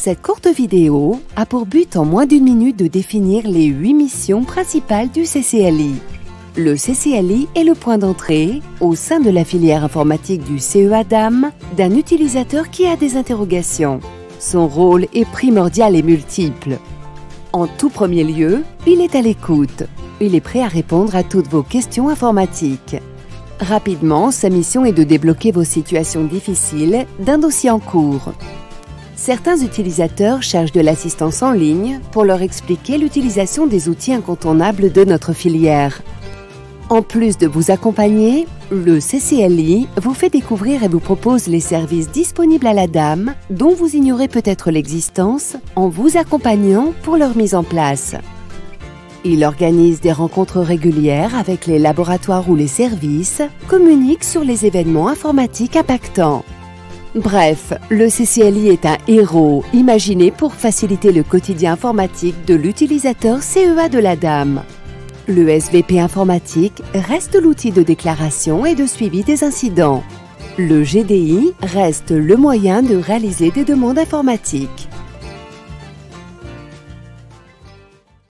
Cette courte vidéo a pour but en moins d'une minute de définir les huit missions principales du CCLI. Le CCLI est le point d'entrée, au sein de la filière informatique du CEA DAM, d'un utilisateur qui a des interrogations. Son rôle est primordial et multiple. En tout premier lieu, il est à l'écoute. Il est prêt à répondre à toutes vos questions informatiques. Rapidement, sa mission est de débloquer vos situations difficiles d'un dossier en cours. Certains utilisateurs cherchent de l'assistance en ligne pour leur expliquer l'utilisation des outils incontournables de notre filière. En plus de vous accompagner, le CCLI vous fait découvrir et vous propose les services disponibles à la dame dont vous ignorez peut-être l'existence en vous accompagnant pour leur mise en place. Il organise des rencontres régulières avec les laboratoires ou les services, communique sur les événements informatiques impactants. Bref, le CCLI est un héros imaginé pour faciliter le quotidien informatique de l'utilisateur CEA de la dame. Le SVP informatique reste l'outil de déclaration et de suivi des incidents. Le GDI reste le moyen de réaliser des demandes informatiques.